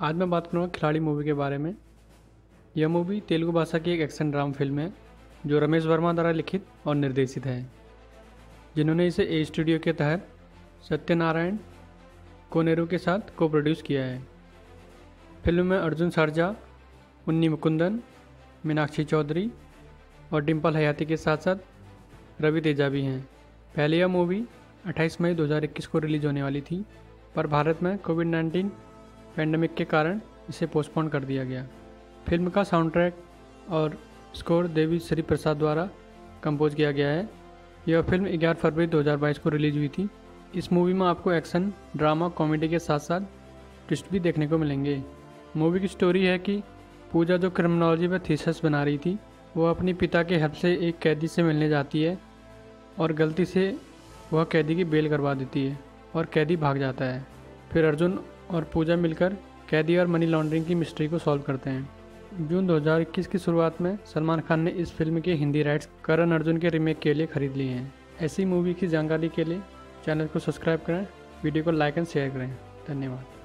आज मैं बात करूँगा खिलाड़ी मूवी के बारे में। यह मूवी तेलुगु भाषा की एक एक्शन ड्रामा फ़िल्म है, जो रमेश वर्मा द्वारा लिखित और निर्देशित है। जिन्होंने इसे ए स्टूडियो के तहत सत्यनारायण कोनेरू के साथ को प्रोड्यूस किया है। फ़िल्म में अर्जुन सरजा, उन्नी मुकुंदन, मीनाक्षी चौधरी और डिम्पल हयाती के साथ साथ रवि तेजा भी हैं। पहले यह मूवी 28 मई 2021 को रिलीज़ होने वाली थी, पर भारत में कोविड 19 पेंडेमिक के कारण इसे पोस्टपोन कर दिया गया। फ़िल्म का साउंड ट्रैक और स्कोर देवी श्री प्रसाद द्वारा कंपोज किया गया है। यह फ़िल्म 11 फरवरी 2022 को रिलीज़ हुई थी। इस मूवी में आपको एक्शन ड्रामा कॉमेडी के साथ साथ ट्विस्ट भी देखने को मिलेंगे। मूवी की स्टोरी है कि पूजा जो क्रिमिनोलॉजी में थीसस बना रही थी, वो अपने पिता के हेल्प से एक कैदी से मिलने जाती है और गलती से वह कैदी की बेल करवा देती है और कैदी भाग जाता है। फिर अर्जुन और पूजा मिलकर कैदी और मनी लॉन्ड्रिंग की मिस्ट्री को सॉल्व करते हैं। जून 2021 की शुरुआत में सलमान खान ने इस फ़िल्म के हिंदी राइट्स करण अर्जुन के रीमेक के लिए खरीद लिए हैं। ऐसी मूवी की जानकारी के लिए चैनल को सब्सक्राइब करें, वीडियो को लाइक एंड शेयर करें। धन्यवाद।